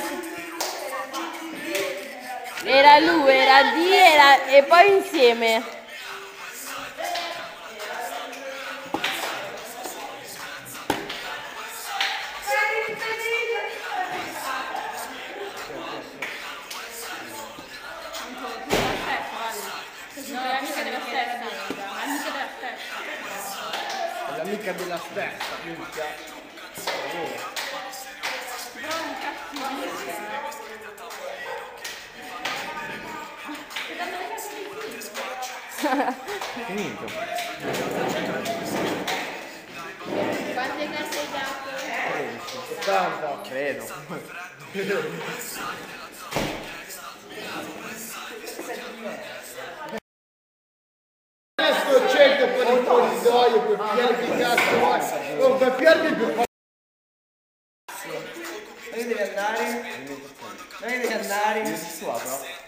se... Era lui, era D era... e poi insieme. L'amica della stessa, minchia. Finito. Quante carte hai dato? 70, credo. Adesso cerco per il corridoio, per pigliare che cazzo vuoi. Oh, per pigliarmi più Dove devi andare? Dove devi andare?